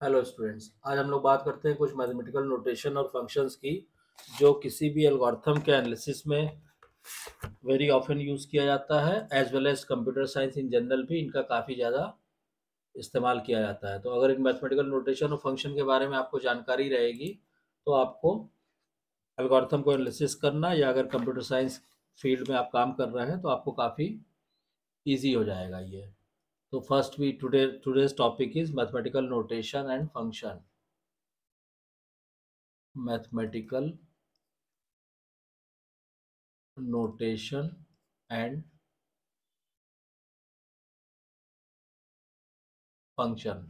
Hello students आज हम लोग बात करते हैं कुछ मैथमेटिकल नोटेशन और फ़ंक्शंस की, जो किसी भी एल्गोरिथम के एनालिसिस में वेरी ऑफन यूज़ किया जाता है as well as computer science in general भी इनका काफ़ी ज़्यादा इस्तेमाल किया जाता है। तो अगर इन मैथमेटिकल नोटेशन और फ़ंक्शन के बारे में आपको जानकारी रहेगी तो आपको एल्गोरिथम को एनालिसिस करना या अगर कंप्यूटर साइंस फ़ील्ड में आप काम कर रहे हैं तो आपको काफ़ी ईजी हो जाएगा ये। तो first we today today's topic is mathematical notation and function mathematical notation and function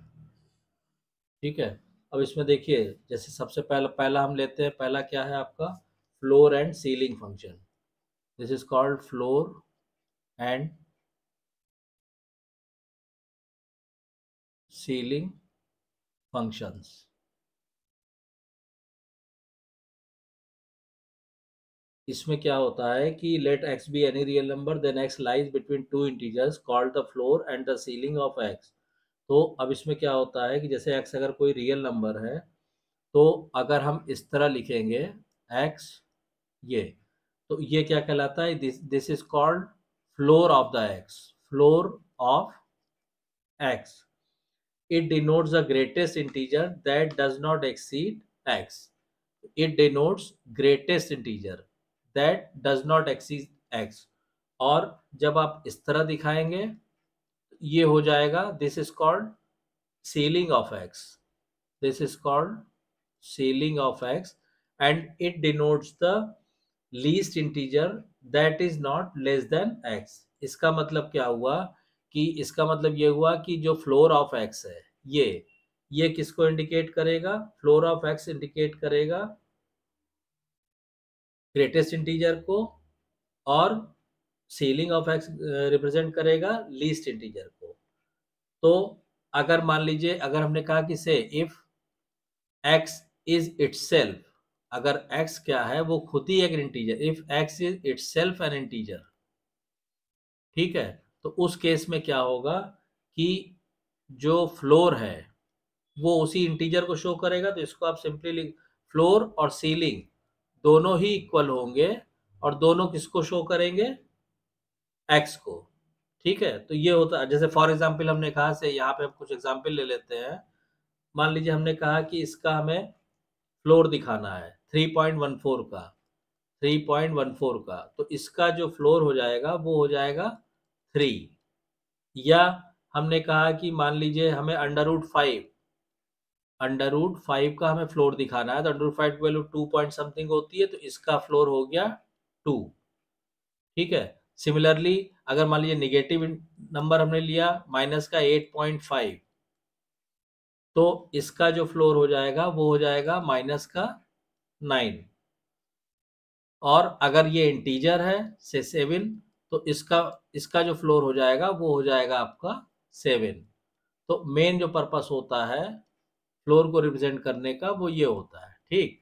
ठीक है अब इसमें देखिए जैसे सबसे पहला पहला हम लेते हैं पहला क्या है आपका floor and ceiling function this is called floor and ceiling functions. इसमें क्या होता है कि let x be any real number then x lies between two integers called the floor and the ceiling of x तो अब इसमें क्या होता है कि जैसे एक्स अगर कोई रियल नंबर है तो अगर हम इस तरह लिखेंगे एक्स ये। तो ये क्या कहलाता है? This this is called floor of the x floor of x it denotes the greatest integer that does not exceed x. It denotes greatest integer that does not exceed x. और जब आप इस तरह दिखाएँगे, ये हो जाएगा this is called ceiling of x this is called ceiling of x and it denotes the least integer that is not less than x इसका मतलब क्या हुआ कि इसका मतलब ये हुआ कि जो फ्लोर ऑफ़ एक्स है, ये ये किसको इंडिकेट करेगा? फ्लोर ऑफ़ एक्स इंडिकेट करेगा ग्रेटेस्ट इंटीजर को और सीलिंग ऑफ़ एक्स रिप्रेजेंट करेगा लीस्ट इंटीजर को। तो अगर मान लीजिए, अगर हमने कहा कि say if x is itself अगर x क्या है, वो खुद ही एक integer if x is itself an integer ठीक है? तो उस केस में क्या होगा कि जो फ्लोर है, वो उसी इंटीजर को शो करेगा तो इसको आप सिंपली फ्लोर और सीलिंग दोनों ही इक्वल होंगे और दोनों किसको शो करेंगे? एक्स को। ठीक है? तो ये होता है जैसे फॉर एग्ज़ाम्पल हमने कहा, से यहाँ पे हम कुछ एग्ज़ाम्पल ले लेते हैं। मान लीजिए हमने कहा कि इसका हमें फ्लोर दिखाना है 3.14 का 3.14 का तो इसका जो फ्लोर हो जाएगा, वो हो जाएगा थ्री या हमने कहा कि मान लीजिए हमें under root five under root five का हमें फ्लोर दिखाना है तो under root five value two point something होती है तो इसका फ्लोर हो गया टू ठीक है? सिमिलरली अगर मान लीजिए निगेटिव नंबर हमने लिया माइनस का एट पॉइंट फाइव तो इसका जो फ्लोर हो जाएगा, वो हो जाएगा माइनस का नाइन और अगर ये इंटीजर है से सेवन तो इसका इसका जो फ्लोर हो जाएगा, वो हो जाएगा आपका सेवन तो मेन जो पर्पस होता है फ्लोर को रिप्रेजेंट करने का, वो ये होता है, ठीक?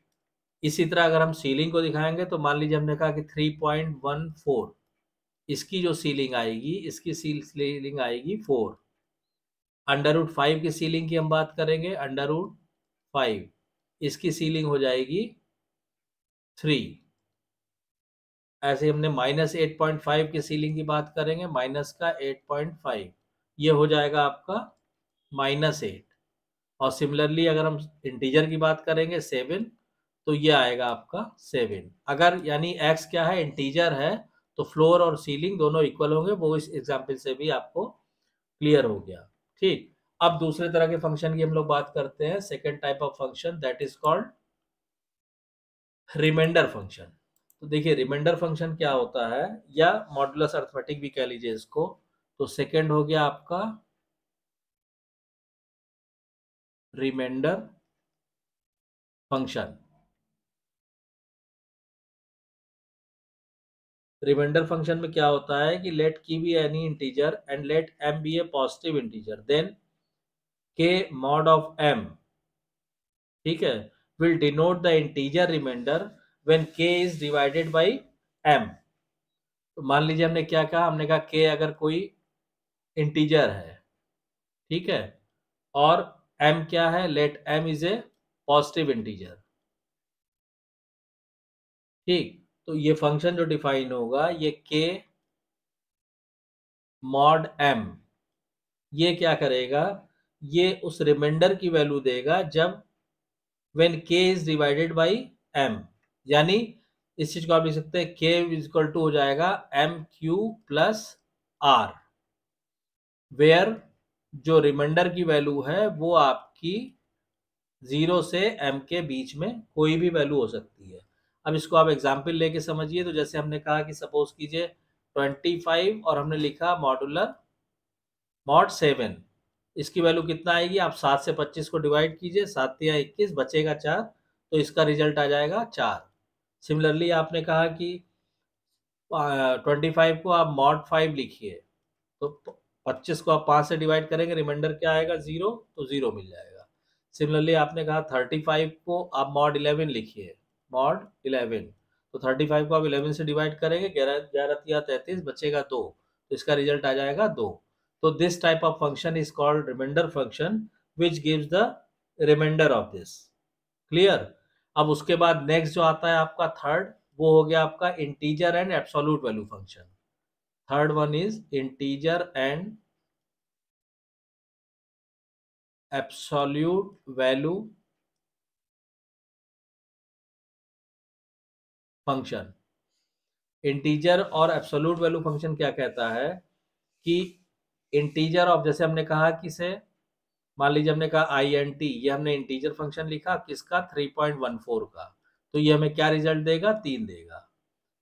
इसी तरह अगर हम सीलिंग को दिखाएँगे तो मान लीजिए हमने कहा कि 3.14 इसकी जो सीलिंग आएगी, इसकी सीलिंग आएगी फोर अंडर रूट फाइव की सीलिंग की हम बात करेंगे अंडर रूट फाइव इसकी सीलिंग हो जाएगी थ्री ऐसे हमने माइनस एट पॉइंट फाइव की सीलिंग की बात करेंगे माइनस का एट पॉइंट फाइव ये हो जाएगा आपका माइनस एट और सिमिलरली अगर हम इंटीजर की बात करेंगे सेवन तो ये आएगा आपका सेवन अगर यानी एक्स क्या है? इंटीजर है तो फ्लोर और सीलिंग दोनों इक्वल होंगे, वो इस एग्ज़ाम्पल से भी आपको क्लियर हो गया। ठीक? अब दूसरे तरह के फ़ंक्शन की हम लोग बात करते हैं second type of function that is called remainder function तो देखिए रिमाइंडर फ़ंक्शन क्या होता है? या मॉडुलस अर्थमेटिक भी कह लीजिए इसको तो सेकेंड हो गया आपका रिमाइंडर फ़ंक्शन रिमाइंडर फ़ंक्शन में क्या होता है कि let k be any integer and let m be a positive integer then k mod of m ठीक है will denote the integer remainder when k is divided by m तो मान लीजिए हमने क्या कहा? हमने कहा के अगर कोई इंटीजर है, ठीक है? और m क्या है? Let m is a positive integer ठीक? तो ये फ़ंक्शन जो डिफाइन होगा, ये k मॉड m, ये क्या करेगा? ये उस रिमाइंडर की वैल्यू देगा जब when k is divided by m. यानी इस चीज़ को आप लिख सकते हैं के इज़ इक्वल टू हो जाएगा m q plus r where जो रिमाइंडर की वैल्यू है, वो आपकी ज़ीरो से एम के बीच में कोई भी वैल्यू हो सकती है। अब इसको आप एग्ज़ाम्पल लेके समझिए तो जैसे हमने कहा कि सपोज़ कीजिए ट्वेंटी फाइव और हमने लिखा मॉडुलर मॉड सेवन इसकी वैल्यू कितना आएगी? आप सात से पच्चीस को डिवाइड कीजिए, सात या इक्कीस, बचेगा चार तो इसका रिज़ल्ट आ जाएगा चार। सिमिलरली आपने कहा कि ट्वेंटी फाइव को आप मॉड फाइव लिखिए। तो पच्चीस को आप पाँच से डिवाइड करेंगे रिमाइंडर क्या आएगा? ज़ीरो तो ज़ीरो मिल जाएगा। सिमिलरली आपने कहा थर्टी फाइव को आप मॉड इलेवन लिखिए। मॉड इलेवन तो थर्टी फाइव को आप इलेवन से डिवाइड करेंगे, ग्यारह ग्यारह या तैंतीस, बचेगा दो। तो इसका रिज़ल्ट आ जाएगा दो। तो this type of function is called remainder function which gives the remainder of this clear अब उसके बाद नेक्स्ट जो आता है आपका थर्ड वो हो गया आपका integer and absolute value function third one is integer and absolute value function integer और एब्सोल्यूट वैल्यू फ़ंक्शन क्या कहता है? कि इंटीजर ऑफ़ जैसे हमने कहा कि से मान लीजिए हमने कहा आई एन टी ये हमने इंटीजर फ़ंक्शन लिखा, किसका? 3.14 का। तो ये हमें क्या रिज़ल्ट देगा? तीन देगा।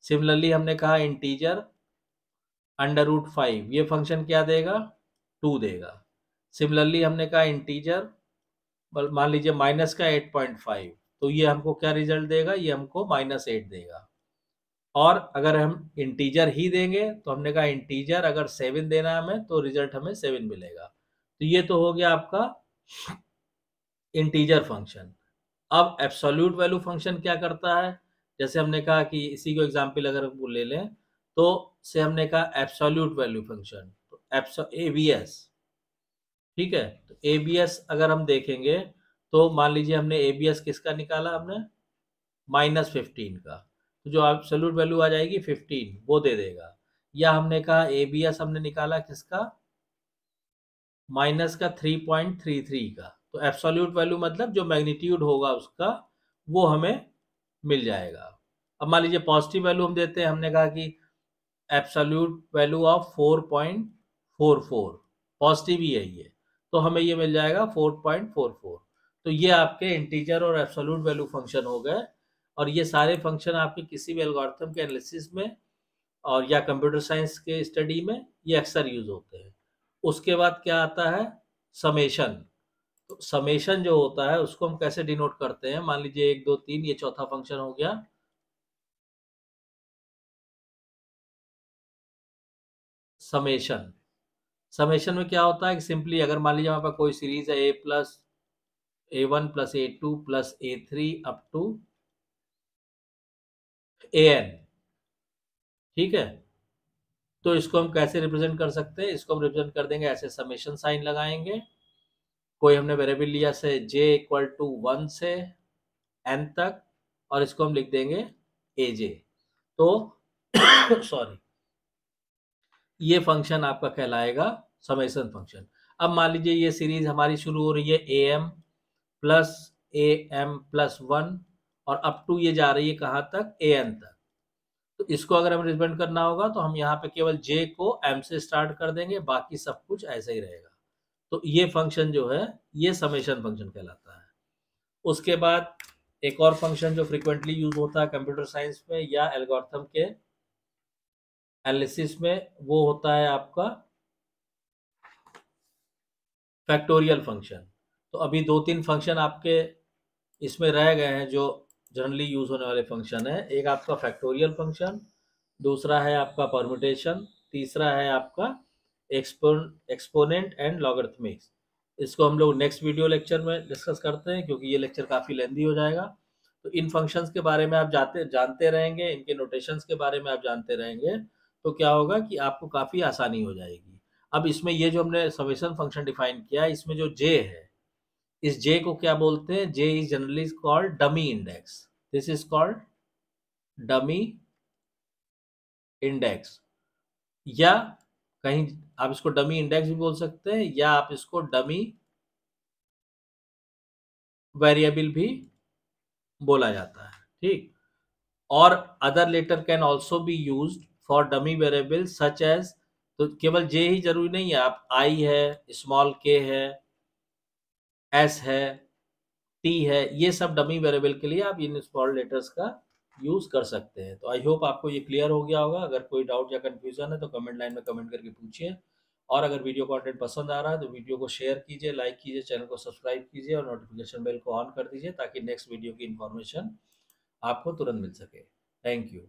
सिमिलरली हमने कहा इंटीजर अंडर रूट फाइव ये फ़ंक्शन क्या देगा? टू देगा। सिमिलरली हमने कहा इंटीजर मान लीजिए माइनस का एट पॉइंट फाइव तो ये हमको क्या रिज़ल्ट देगा? ये हमको माइनस एट देगा। और अगर हम इंटीजर ही देंगे तो हमने कहा इंटीजर अगर सेवन देना है हमें तो रिज़ल्ट हमें सेवन मिलेगा। तो ये तो हो गया आपका इंटीजर फ़ंक्शन अब एब्सोल्यूट वैल्यू फ़ंक्शन क्या करता है? जैसे हमने कहा कि इसी को एग्ज़ाम्पल अगर वो ले लें तो से हमने कहा absolute value function A B S ठीक है? तो ए बी एस अगर हम देखेंगे तो मान लीजिए हमने ए बी एस किसका निकाला हमने? माइनस फिफ्टीन का. तो जो एब्सोल्यूट वैल्यू आ जाएगी फिफ्टीन वो दे देगा. या हमने कहा ए बी एस हमने निकाला किसका? माइनस का थ्री पॉइंट थ्री थ्री का। तो एब्सोल्यूट वैल्यू मतलब जो मैग्नीट्यूड होगा उसका, वो हमें मिल जाएगा। अब मान लीजिए पॉजिटिव वैल्यू हम देते हैं, हमने कहा कि absolute value of four point four four positive ही है ये। तो हमें ये मिल जाएगा फोर पॉइंट फोर फोर तो ये आपके इंटीजर और एब्सोल्यूट वैल्यू फ़ंक्शन हो गए। और ये सारे फ़ंक्शन आपके किसी भी एल्गोरिथम के एनालिसिस में और या कंप्यूटर साइंस के स्टडी में ये अक्सर यूज़ होते हैं। उसके बाद क्या आता है? समेशन। तो समेशन जो होता है, उसको हम कैसे डिनोट करते हैं? मान लीजिए एक, दो, तीन, ये चौथा फ़ंक्शन हो गया। समेशन। समेशन में क्या होता है कि सिंपली अगर मान लीजिए हमारे पास कोई सीरीज़ है a plus a one plus a two plus a three up to a n ठीक है? तो इसको हम कैसे रिप्रेजेंट कर सकते हैं? इसको हम रिप्रेजेंट कर देंगे ऐसे समेशन साइन लगाएँगे। कोई हमने वेरिएबल लिया से जे इक्वल टू वन से एन तक और इसको हम लिख देंगे ए जे तो सॉरी ये फ़ंक्शन आपका कहलाएगा समेशन फ़ंक्शन अब मान लीजिए ये सीरीज़ हमारी शुरू हो रही है a m plus a m plus one और अप टू ये जा रही है कहाँ तक? ए एन तक। तो इसको अगर हमें रिप्रेजेंट करना होगा तो हम यहाँ पे केवल जे को एम से स्टार्ट कर देंगे, बाकी सब कुछ ऐसे ही रहेगा। तो ये फ़ंक्शन जो है, ये समेशन फ़ंक्शन कहलाता है। उसके बाद एक और फ़ंक्शन जो फ्रिक्वेंटली यूज़ होता है कंप्यूटर साइंस में या एल्गोरिथम के एनालिसिस में, वो होता है आपका फैक्टोरियल फ़ंक्शन तो अभी दो तीन फ़ंक्शन आपके इसमें रह गए हैं जो जनरली यूज़ होने वाले फ़ंक्शन है। एक आपका फैक्टोरियल फ़ंक्शन दूसरा है आपका परमुटेशन तीसरा है आपका एक्सपोन एक्सपोनेंट एंड लॉगर्थमिक्स इसको हम लोग नेक्स्ट वीडियो लेक्चर में डिस्कस करते हैं, क्योंकि ये लेक्चर काफ़ी लेंदी हो जाएगा। तो इन फ़ंक्शंस के बारे में आप जाते, जानते रहेंगे, इनके नोटेशंस के बारे में आप जानते रहेंगे तो क्या होगा कि आपको काफ़ी आसानी हो जाएगी। अब इसमें ये जो हमने समेशन फ़ंक्शन डिफाइन किया है इसमें जो जे है इस जे को क्या बोलते हैं? J is generally called dummy index this is called dummy index या कहीं आप इसको डमी इंडेक्स भी बोल सकते हैं, या आप इसको डमी वेरिएबल भी बोला जाता है, ठीक? और other letter can also be use for dummy variable such as तो केवल जे ही ज़रूरी नहीं है, आप आई है स्मॉल के है एस है टी है, ये सब डमी वेरिएबल के लिए आप इन स्मॉल लेटर्स का यूज़ कर सकते हैं। तो आई होप आपको ये क्लियर हो गया होगा। अगर कोई डाउट या कन्फ्यूज़न है तो कमेंट लाइन में कमेंट करके पूछिए। और अगर वीडियो कंटेंट पसंद आ रहा है तो वीडियो को शेयर कीजिए लाइक कीजिए चैनल को सब्सक्राइब कीजिए और नोटिफिकेशन बेल को ऑन कर दीजिए ताकि नेक्स्ट वीडियो की इन्फॉर्मेशन आपको तुरंत मिल सके। Thank you